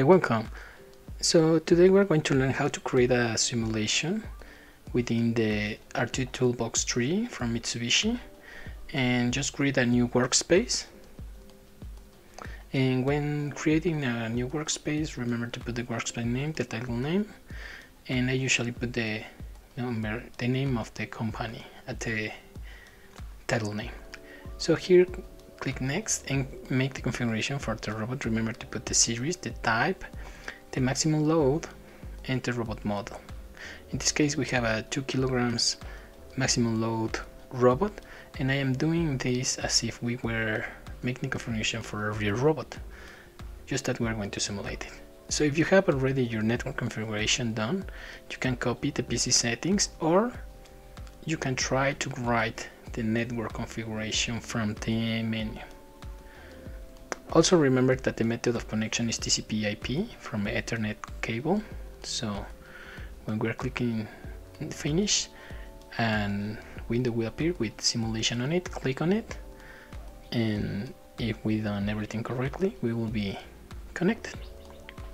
Hi, welcome. So today we're going to learn how to create a simulation within the RT ToolBox 3 from Mitsubishi and just create a new workspace. And when creating a new workspace, remember to put the workspace name, the title name, and I usually put the number, the name of the company at the title name. So here click next and make the configuration for the robot. Remember to put the series the type the maximum load and the robot model. In this case we have a 2 kilograms maximum load robot and I am doing this as if we were making the configuration for a real robot just that we're going to simulate it. So if you have already your network configuration done you can copy the PC settings or you can try to write the network configuration from the menu. Also remember that the method of connection is TCP IP from Ethernet cable. So when we're clicking finish and window will appear with simulation on it, click on it and if we done everything correctly we will be connected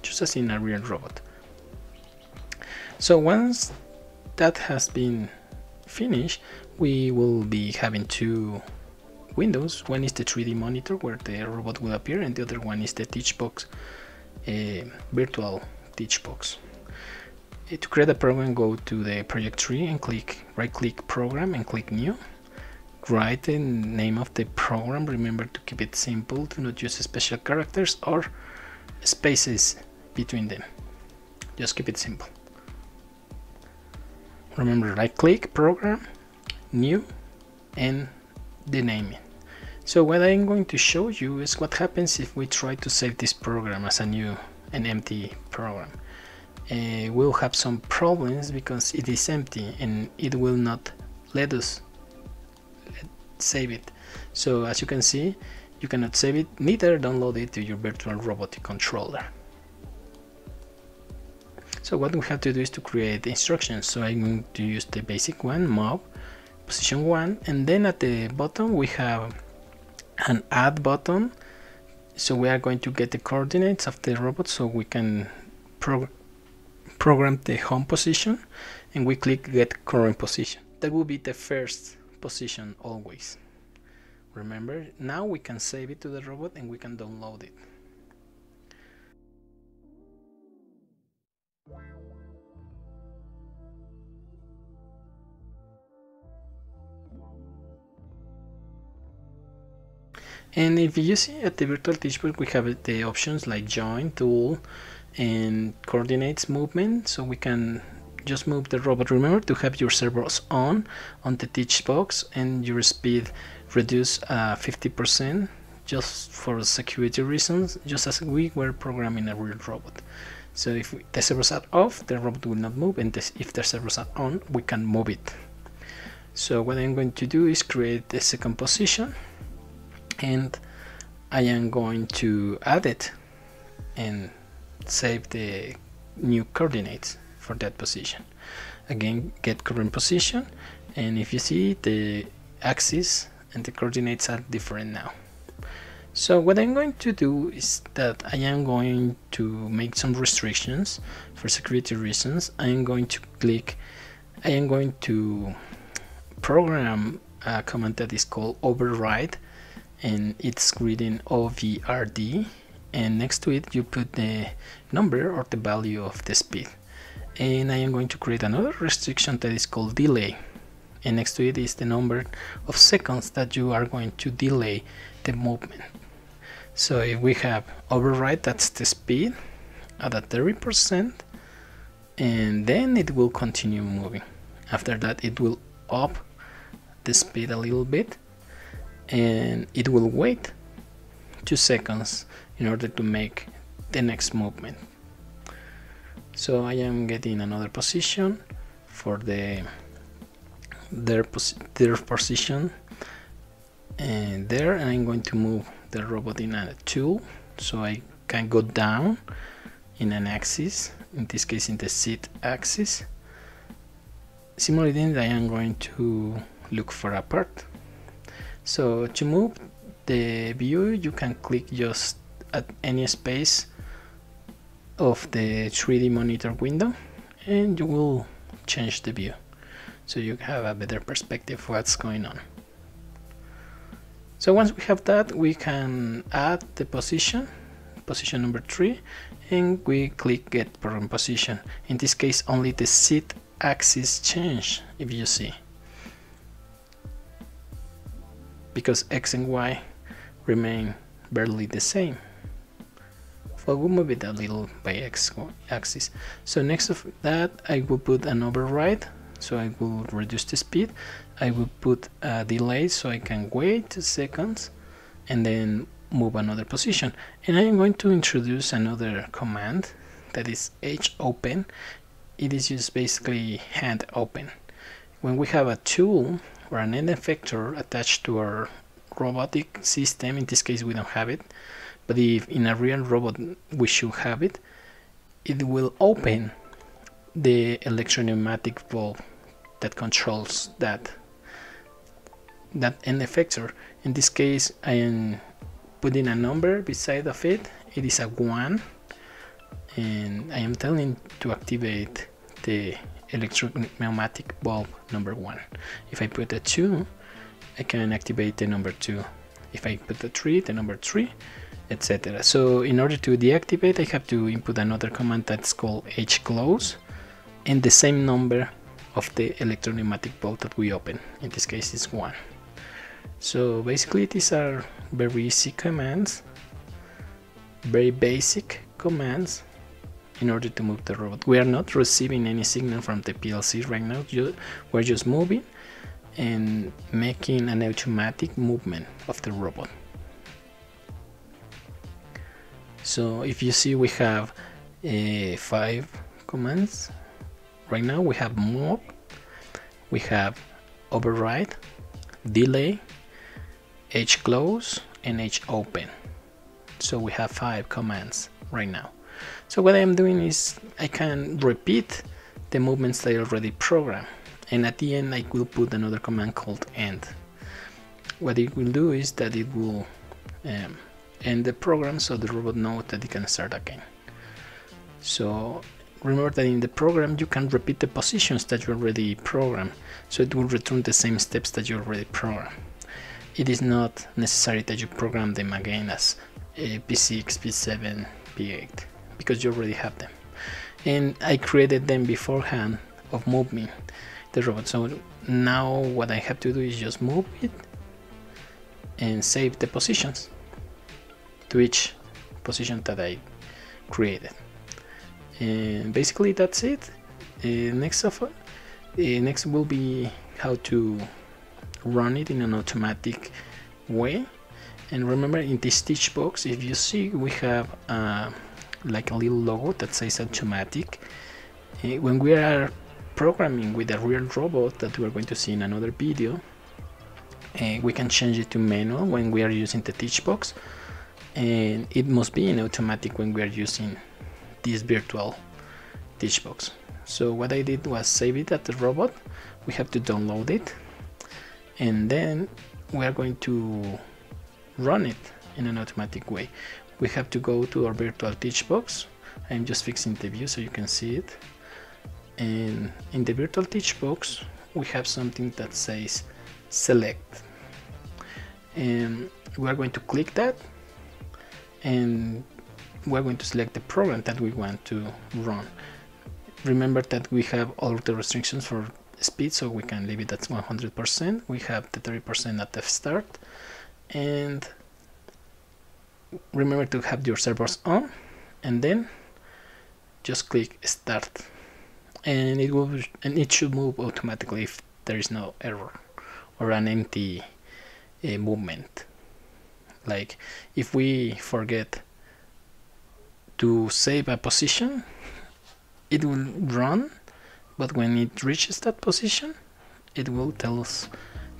just as in a real robot. So once that has been finished we will be having two windows. One is the 3D monitor where the robot will appear and the other one is the Teachbox uh, virtual Teachbox. Uh, to create a program go to the project tree and click right click program and click new. Write the name of the program, remember to keep it simple, do not use special characters or spaces between them. Just keep it simple. Remember right click program new and the naming. So what I'm going to show you is what happens if we try to save this program as a new an empty program. Uh, we'll have some problems because it is empty and it will not let us save it. So as you can see, you cannot save it, neither download it to your virtual robotic controller. So what we have to do is to create instructions. So I'm going to use the basic one, Mov, position 1 and then at the bottom we have an add button. So we are going to get the coordinates of the robot so we can prog program the home position and we click get current position. That will be the first position always. Remember now we can save it to the robot and we can download it and if you see at the virtual teachbox we have the options like joint tool and coordinates movement. So we can just move the robot. Remember to have your servos on on the teach box and your speed reduce 50% uh, just for security reasons just as we were programming a real robot. So if the servos are off the robot will not move and if the servos are on we can move it. So what I'm going to do is create a second position and I am going to add it and save the new coordinates for that position. Again get current position and if you see the axis and the coordinates are different now. So what I'm going to do is that I am going to make some restrictions for security reasons. I am going to click I am going to program a command that is called override and it's reading OVRD and next to it you put the number or the value of the speed. And I am going to create another restriction that is called delay. And next to it is the number of seconds that you are going to delay the movement. So if we have override that's the speed at a 30% and then it will continue moving. After that it will up the speed a little bit and it will wait two seconds in order to make the next movement. So I am getting another position for the their, their position and there and I'm going to move the robot in a tool so I can go down in an axis in this case in the Z axis. Similarly I am going to look for a part so to move the view you can click just at any space of the 3D monitor window and you will change the view so you have a better perspective of what's going on. So once we have that we can add the position, position number 3 and we click get program position. In this case only the Z axis change if you see because X and Y remain barely the same. But we'll move it a little by X axis. So next of that I will put an override so I will reduce the speed. I will put a delay so I can wait seconds and then move another position. And I am going to introduce another command that is h open. It is just basically hand open. When we have a tool or an end effector attached to our robotic system in this case we don't have it but if in a real robot we should have it it will open the electropneumatic valve that controls that that end effector. In this case I am putting a number beside of it. It is a 1 and I am telling to activate the electropneumatic valve number 1 if I put a 2 I can activate the number 2 if I put a 3 the number 3 etc so in order to deactivate I have to input another command that's called hclose and the same number of the electropneumatic valve that we open. In this case is 1 so basically these are very easy commands very basic commands in order to move the robot. We are not receiving any signal from the PLC right now. We're just moving and making an automatic movement of the robot. So if you see we have uh, five commands. Right now we have move we have override delay h close and h open. So we have five commands right now so what I'm doing is I can repeat the movements that I already programmed and at the end I will put another command called end what it will do is that it will um, end the program so the robot knows that it can start again. So remember that in the program you can repeat the positions that you already programmed so it will return the same steps that you already programmed. It is not necessary that you program them again as P6, P7, P8 because you already have them. And I created them beforehand of moving the robot. So now what I have to do is just move it and save the positions to each position that I created. And basically that's it. Uh, next of uh, next will be how to run it in an automatic way. And remember in this teach box, if you see, we have uh, like a little logo that says automatic. Uh, when we are programming with a real robot that we're going to see in another video, uh, we can change it to manual when we are using the teach box. And it must be in automatic when we are using this virtual teach box. So what I did was save it at the robot. We have to download it. And then we are going to run it in an automatic way we have to go to our virtual teach box. I'm just fixing the view so you can see it. And in the virtual teach box we have something that says select. And we are going to click that. And we're going to select the program that we want to run. Remember that we have all the restrictions for speed so we can leave it at 100% we have the 30% at the start. And remember to have your servos on and then just click start. And it will and it should move automatically if there is no error or an empty uh, movement. Like if we forget to save a position it will run but when it reaches that position it will tell us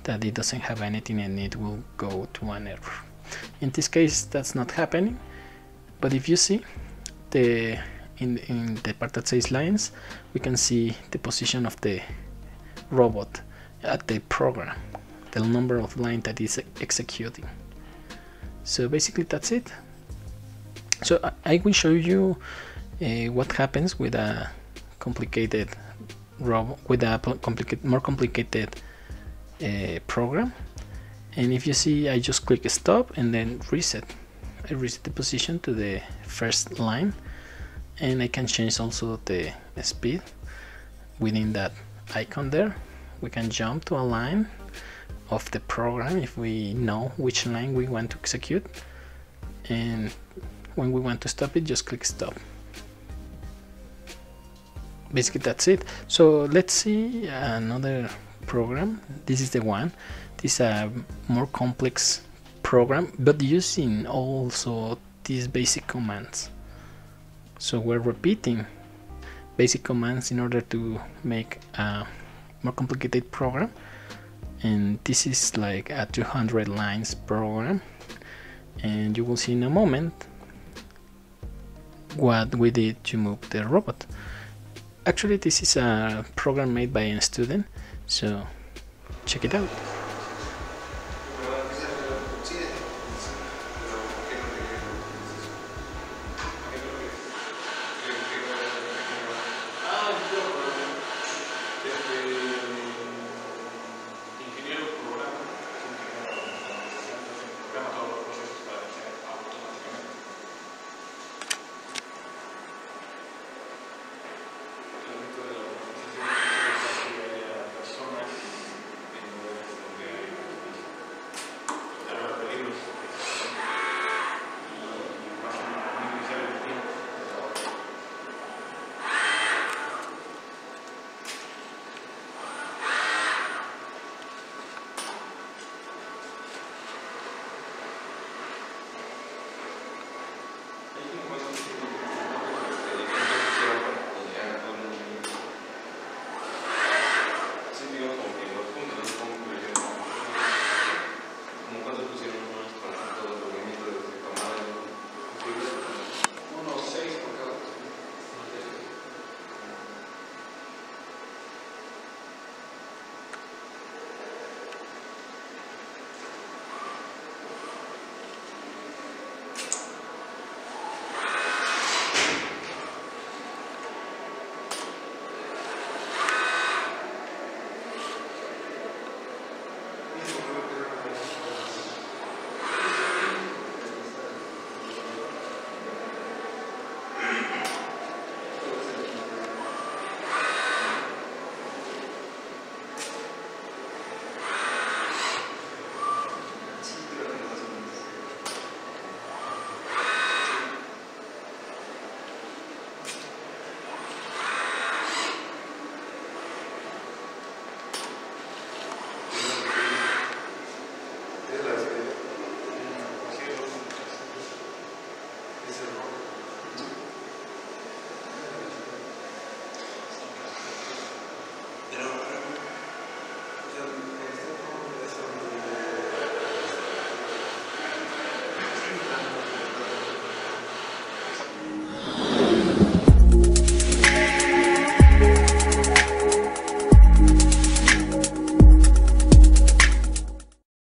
that it doesn't have anything and it will go to an error in this case that's not happening. But if you see the in, in the part that says lines we can see the position of the robot at the program the number of lines that is executing. So basically that's it. So I, I will show you uh, what happens with a complicated robot with a complicated more complicated uh, program and if you see I just click stop and then reset. I reset the position to the first line and I can change also the speed within that icon there. We can jump to a line of the program if we know which line we want to execute. And when we want to stop it just click stop. Basically that's it. So let's see another program. This is the one. This is a more complex program but using also these basic commands. So we're repeating basic commands in order to make a more complicated program. And this is like a 200 lines program. And you will see in a moment what we did to move the robot. Actually this is a program made by a student so check it out あ。is the